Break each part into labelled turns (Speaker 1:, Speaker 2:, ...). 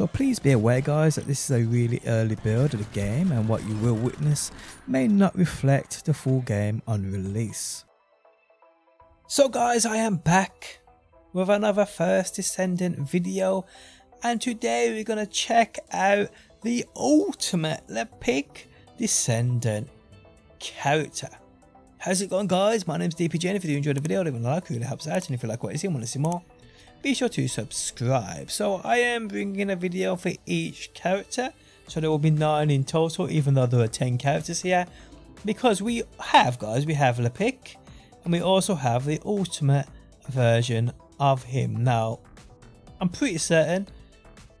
Speaker 1: So please be aware guys that this is a really early build of the game and what you will witness may not reflect the full game on release. So guys I am back with another first descendant video and today we're going to check out the ultimate Lepic descendant character. How's it going guys? My name's DPJ and if you do enjoy the video, leave a like, it really helps out and if you like what you see and want to see more, be sure to subscribe. So I am bringing a video for each character, so there will be 9 in total even though there are 10 characters here. Because we have guys, we have Lepic and we also have the ultimate version of him. Now, I'm pretty certain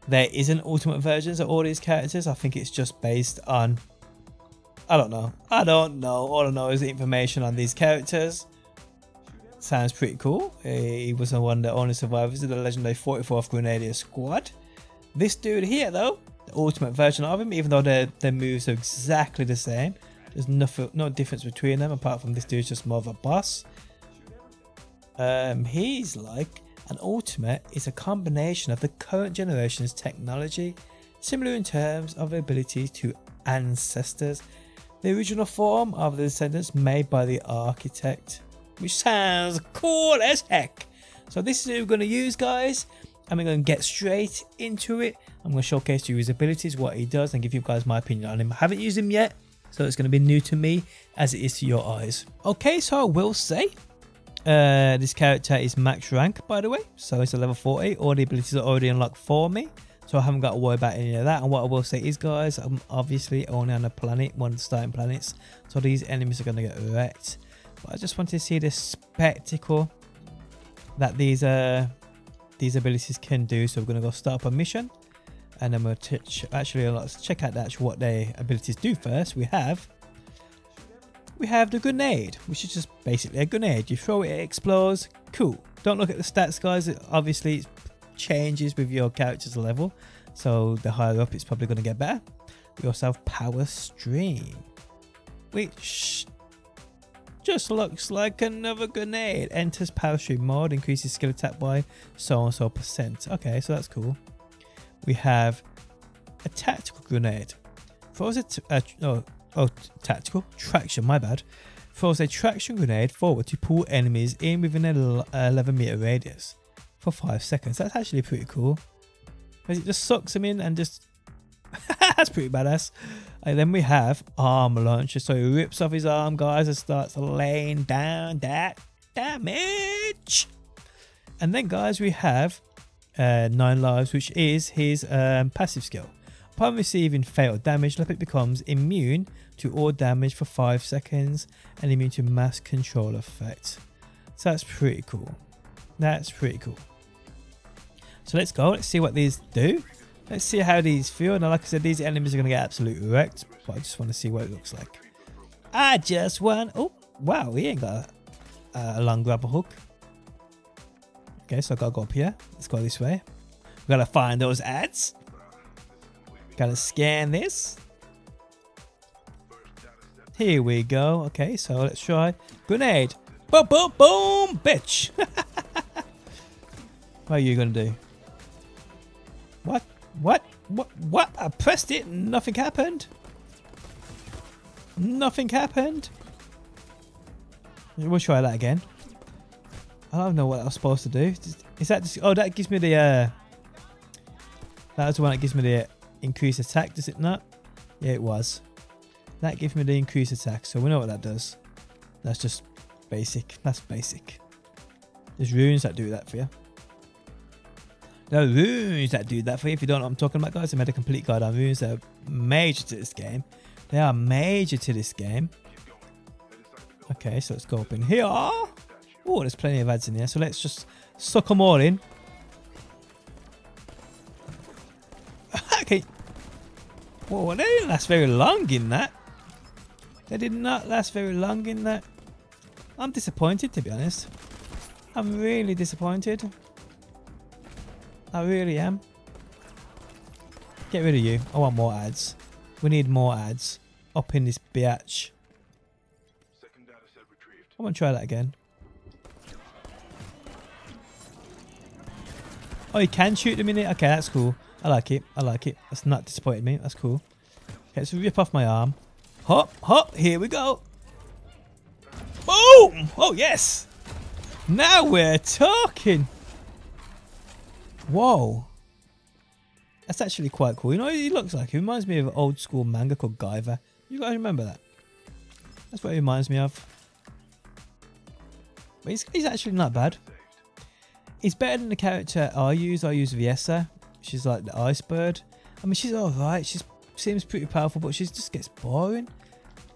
Speaker 1: there isn't ultimate versions of all these characters. I think it's just based on I don't know. I don't know. All I know is the information on these characters. Sounds pretty cool. He was the one the only survivors of the legendary 44th Grenadier Squad. This dude here, though, the ultimate version of him, even though their, their moves are exactly the same, there's nothing, no difference between them apart from this dude's just more of a boss. Um, he's like an ultimate is a combination of the current generation's technology, similar in terms of ability to ancestors the original form of the descendants made by the architect, which sounds cool as heck. So this is what we're going to use guys and we're going to get straight into it. I'm going to showcase to you his abilities, what he does and give you guys my opinion on him. I haven't used him yet so it's going to be new to me as it is to your eyes. Okay so I will say uh, this character is max rank by the way so it's a level 40 all the abilities are already unlocked for me so I haven't got to worry about any of that. And what I will say is, guys, I'm obviously only on a planet, one of the starting planets. So these enemies are going to get wrecked. But I just wanted to see the spectacle that these uh these abilities can do. So we're going to go start up a mission. And then we'll actually let's check out actually what their abilities do first. We have we have the grenade, which is just basically a grenade. You throw it, it explodes. Cool. Don't look at the stats, guys. It, obviously, it's changes with your character's level. So the higher up, it's probably going to get better. We also have Power Stream, which just looks like another grenade. Enters Stream mode, increases skill attack by so and so percent. Okay, so that's cool. We have a tactical grenade. Throws a oh, oh, tactical traction. My bad. Throws a traction grenade forward to pull enemies in within an 11 meter radius for five seconds. That's actually pretty cool. Because it just sucks them in and just... That's pretty badass. And then we have arm launcher. So he rips off his arm, guys, and starts laying down that damage. And then, guys, we have uh, 9 lives, which is his um, passive skill. Upon receiving fatal damage, Lepic becomes immune to all damage for 5 seconds and immune to mass control effect. So that's pretty cool. That's pretty cool. So let's go. Let's see what these do. Let's see how these feel. Now, like I said, these enemies are going to get absolutely wrecked. But I just want to see what it looks like. I just want... Oh, wow. He ain't got a, a long grapple hook. Okay, so I got to go up here. Let's go this way. we got to find those ads. Got to scan this. Here we go. Okay, so let's try grenade. Boom, boom, boom, bitch. what are you going to do? What? What? What? What? I pressed it and nothing happened. Nothing happened. We'll try that again. I don't know what I was supposed to do. Is that just... Oh, that gives me the... Uh, that was the one that gives me the increased attack, does it not? Yeah, it was. That gives me the increased attack, so we know what that does. That's just basic. That's basic. There's runes that do that for you. There are runes that do that for you. If you don't know what I'm talking about, guys, I made a complete guide on runes that are major to this game. They are major to this game. Okay, so let's go up in here. Oh, there's plenty of ads in here. So let's just suck them all in. okay. Whoa, they didn't last very long in that. They did not last very long in that. I'm disappointed, to be honest. I'm really disappointed. I really am. Get rid of you. I want more ads. We need more ads. Up in this biatch. I want to try that again. Oh, you can shoot them in it? Okay, that's cool. I like it. I like it. That's not disappointed me. That's cool. Okay, so rip off my arm. Hop, hop. Here we go. Boom! Oh, yes. Now we're talking. Whoa. That's actually quite cool. You know he looks like? He reminds me of an old school manga called Guyver. You guys remember that? That's what he reminds me of. But he's, he's actually not bad. He's better than the character I use. I use Viessa. She's like the ice bird. I mean, she's alright. She seems pretty powerful, but she just gets boring.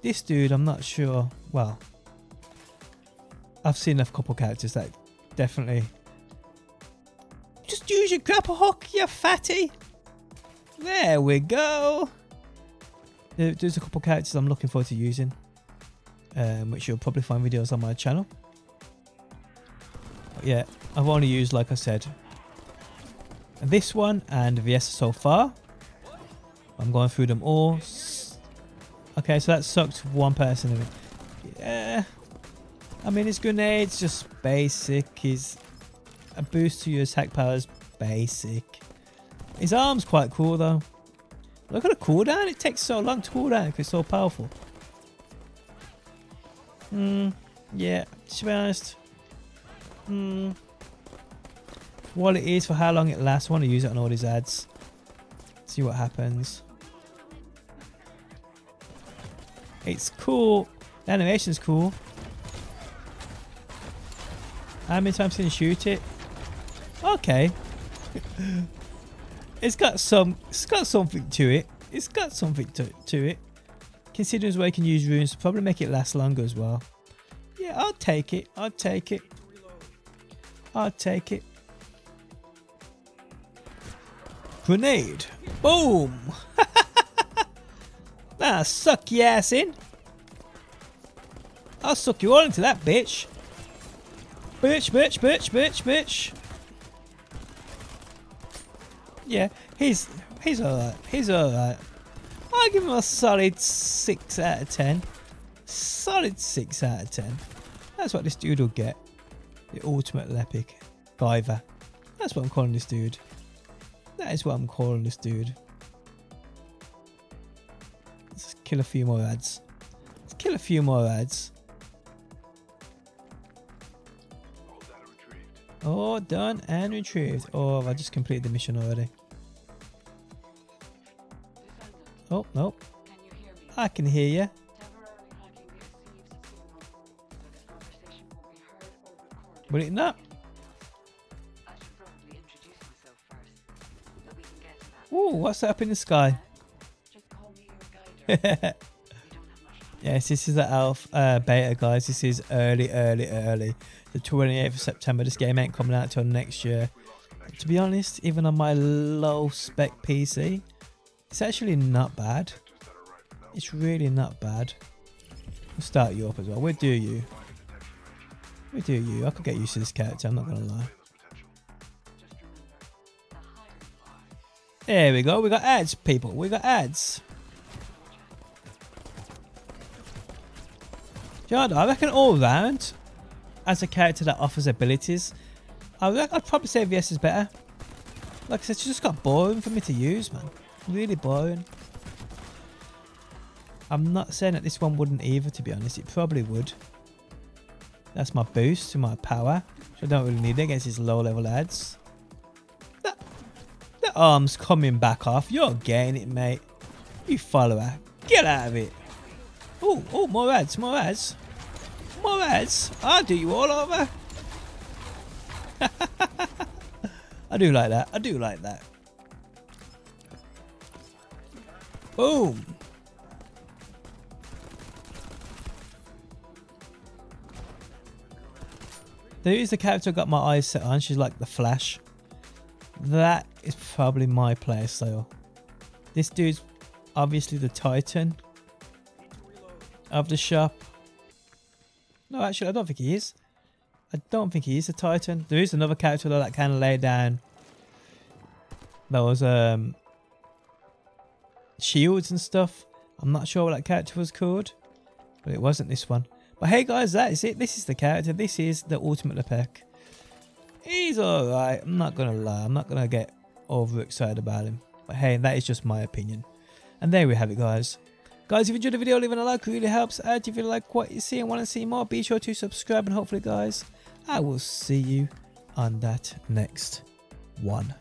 Speaker 1: This dude, I'm not sure. Well, I've seen a couple characters that definitely. Just use your grapple hook, you fatty. There we go. There's a couple characters I'm looking forward to using, um, which you'll probably find videos on my channel. But yeah, I've only used, like I said, this one and Viessa so far. I'm going through them all. Okay, so that sucked one person. Yeah. I mean, his grenade's just basic. His a boost to your attack power is basic. His arm's quite cool though. Look at the cooldown. It takes so long to cool down because it's so powerful. Hmm. Yeah. To be honest. Hmm. What it is for how long it lasts. I want to use it on all these ads. See what happens. It's cool. The animation's cool. How many times can you shoot it? Okay. it's got some it's got something to it. It's got something to, to it. Considering as well you can use runes to probably make it last longer as well. Yeah, I'll take it. I'll take it. I'll take it. Grenade. Boom. ah, suck your ass in. I'll suck you all into that bitch. Bitch, bitch, bitch, bitch, bitch. Yeah, he's he's alright. He's alright. I'll give him a solid 6 out of 10. Solid 6 out of 10. That's what this dude will get. The ultimate Lepic. Guyver. That's what I'm calling this dude. That is what I'm calling this dude. Let's kill a few more ads. Let's kill a few more ads. Oh, done and retrieved. Oh, I just completed the mission already. Oh, no. I can hear you. Will it not? Ooh, what's that up in the sky? yes, this is the alpha uh, beta, guys. This is early, early, early. The 28th of September. This game ain't coming out till next year. To be honest, even on my low spec PC, it's actually not bad. It's really not bad. We'll start you up as well. We'll do you. We'll do you. I could get used to this character, I'm not going to lie. There we go. We got ads, people. We got ads. John, I reckon all round, as a character that offers abilities, I I'd probably say Viessa is better. Like I said, she just got boring for me to use, man. Really boring. I'm not saying that this one wouldn't either, to be honest. It probably would. That's my boost to my power. So I don't really need against these low level ads The arm's coming back off. You're getting it, mate. You follower. Get out of it. Oh, oh, more ads, more ads. More ads. I'll do you all over. I do like that. I do like that. Boom. There is a character I got my eyes set on. She's like the Flash. That is probably my player playstyle. This dude's obviously the Titan of the shop. No, actually, I don't think he is. I don't think he is a Titan. There is another character though that kind of lay down That was um, shields and stuff. I'm not sure what that character was called, but it wasn't this one. But hey guys, that is it. This is the character. This is the Ultimate Lepic. He's alright. I'm not going to lie. I'm not going to get overexcited about him. But hey, that is just my opinion. And there we have it, guys. Guys, if you enjoyed the video, leaving a like really helps out. If you like what you see and want to see more, be sure to subscribe. And hopefully, guys, I will see you on that next one.